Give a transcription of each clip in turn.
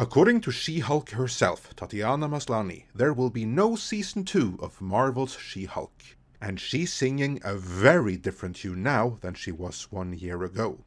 According to She-Hulk herself, Tatiana Maslany, there will be no season 2 of Marvel's She-Hulk. And she's singing a very different tune now than she was one year ago.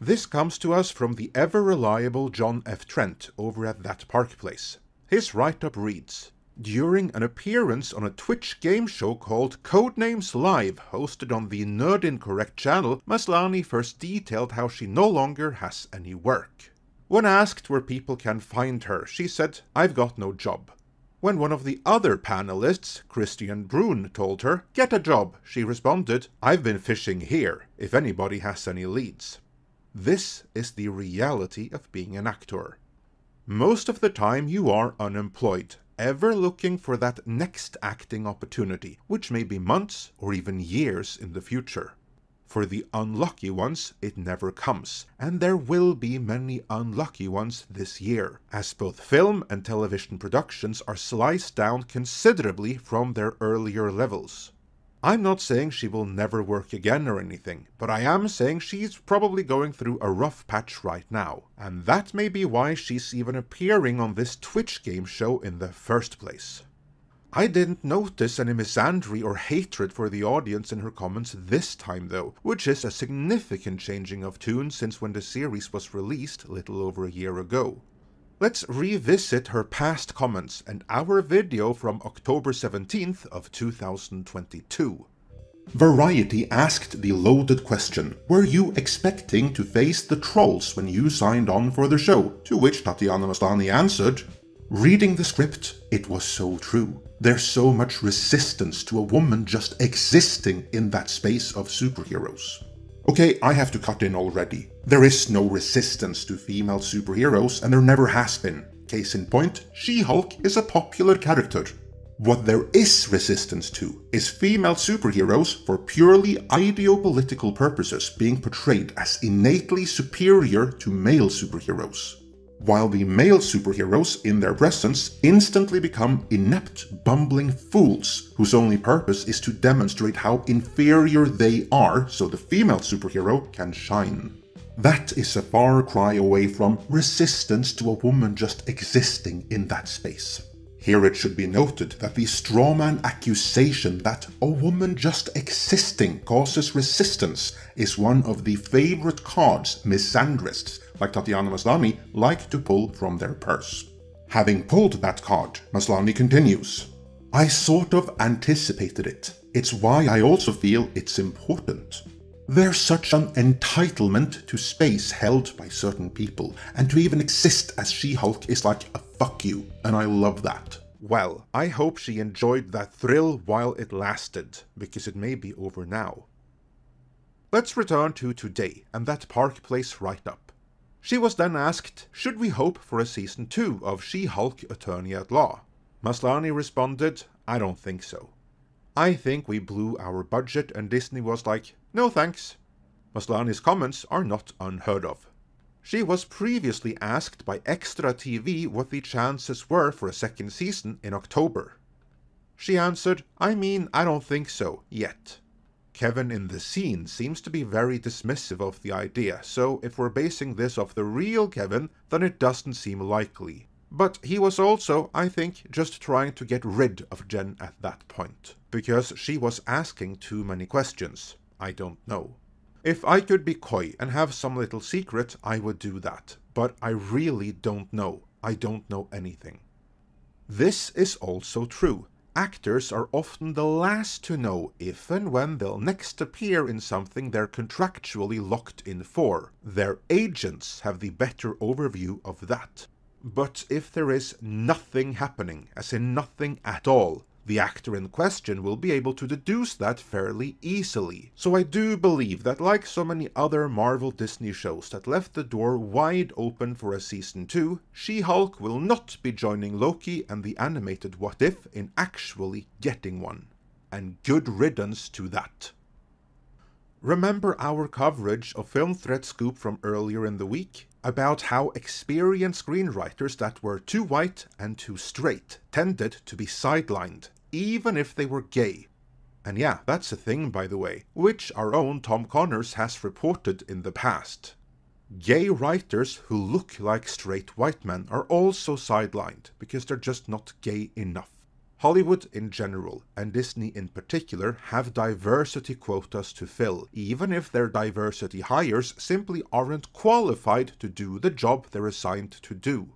This comes to us from the ever reliable John F. Trent over at That Park Place. His write up reads During an appearance on a Twitch game show called Codenames Live, hosted on the Nerd Incorrect channel, Maslany first detailed how she no longer has any work. When asked where people can find her, she said, I've got no job. When one of the other panelists, Christian Brun, told her, Get a job, she responded, I've been fishing here, if anybody has any leads. This is the reality of being an actor. Most of the time you are unemployed, ever looking for that next acting opportunity, which may be months or even years in the future. For the unlucky ones, it never comes, and there will be many unlucky ones this year, as both film and television productions are sliced down considerably from their earlier levels. I'm not saying she will never work again or anything, but I am saying she's probably going through a rough patch right now, and that may be why she's even appearing on this Twitch game show in the first place. I didn't notice any misandry or hatred for the audience in her comments this time though, which is a significant changing of tune since when the series was released little over a year ago. Let's revisit her past comments and our video from October 17th of 2022. Variety asked the loaded question, were you expecting to face the trolls when you signed on for the show? To which Tatiana Maslany answered, Reading the script, it was so true. There's so much resistance to a woman just existing in that space of superheroes. Okay, I have to cut in already. There is no resistance to female superheroes, and there never has been. Case in point, She-Hulk is a popular character. What there is resistance to is female superheroes for purely ideopolitical purposes being portrayed as innately superior to male superheroes while the male superheroes in their presence instantly become inept, bumbling fools whose only purpose is to demonstrate how inferior they are so the female superhero can shine. That is a far cry away from resistance to a woman just existing in that space. Here it should be noted that the strawman accusation that a woman just existing causes resistance is one of the favorite cards misandrists like Tatiana Maslany like to pull from their purse. Having pulled that card, Maslany continues, I sort of anticipated it. It's why I also feel it's important. There's such an entitlement to space held by certain people, and to even exist as She-Hulk is like a fuck you, and I love that. Well, I hope she enjoyed that thrill while it lasted, because it may be over now. Let's return to today and that Park Place write-up. She was then asked, should we hope for a season 2 of She-Hulk Attorney at Law? Maslany responded, I don't think so. I think we blew our budget and Disney was like, no thanks. Maslany's comments are not unheard of. She was previously asked by Extra TV what the chances were for a second season in October. She answered, I mean, I don't think so, yet. Kevin in the scene seems to be very dismissive of the idea, so if we're basing this off the real Kevin, then it doesn't seem likely. But he was also, I think, just trying to get rid of Jen at that point, because she was asking too many questions. I don't know. If I could be coy and have some little secret, I would do that, but I really don't know. I don't know anything. This is also true. Actors are often the last to know if and when they'll next appear in something they're contractually locked in for. Their agents have the better overview of that. But if there is nothing happening, as in nothing at all, the actor in question will be able to deduce that fairly easily. So I do believe that like so many other Marvel Disney shows that left the door wide open for a season 2, She-Hulk will not be joining Loki and the animated What If in actually getting one. And good riddance to that. Remember our coverage of Film Threat Scoop from earlier in the week? About how experienced screenwriters that were too white and too straight tended to be sidelined even if they were gay. And yeah, that's a thing, by the way, which our own Tom Connors has reported in the past. Gay writers who look like straight white men are also sidelined because they're just not gay enough. Hollywood in general, and Disney in particular, have diversity quotas to fill, even if their diversity hires simply aren't qualified to do the job they're assigned to do.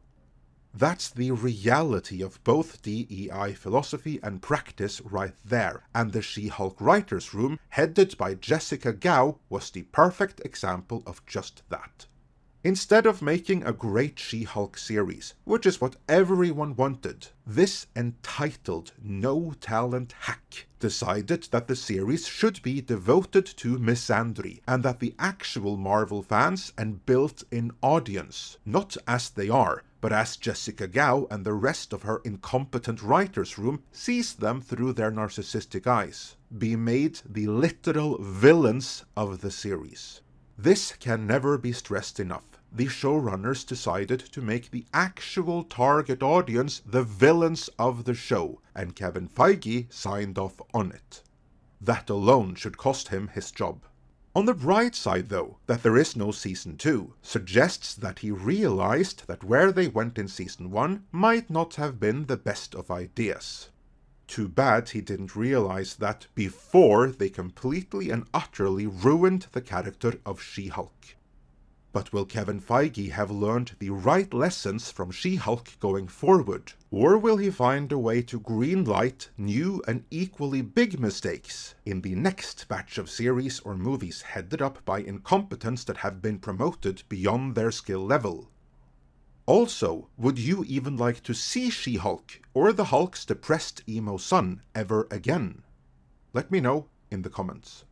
That's the reality of both DEI philosophy and practice right there, and the She-Hulk writers' room, headed by Jessica Gao, was the perfect example of just that. Instead of making a great She-Hulk series, which is what everyone wanted, this entitled no-talent hack decided that the series should be devoted to Miss misandry and that the actual Marvel fans and built-in audience, not as they are, but as Jessica Gao and the rest of her incompetent writers' room sees them through their narcissistic eyes, be made the literal villains of the series. This can never be stressed enough the showrunners decided to make the actual target audience the villains of the show, and Kevin Feige signed off on it. That alone should cost him his job. On the bright side, though, that there is no season 2 suggests that he realized that where they went in season 1 might not have been the best of ideas. Too bad he didn't realize that before they completely and utterly ruined the character of She Hulk. But will Kevin Feige have learned the right lessons from She-Hulk going forward? Or will he find a way to greenlight new and equally big mistakes in the next batch of series or movies headed up by incompetents that have been promoted beyond their skill level? Also, would you even like to see She-Hulk or the Hulk's depressed emo son ever again? Let me know in the comments.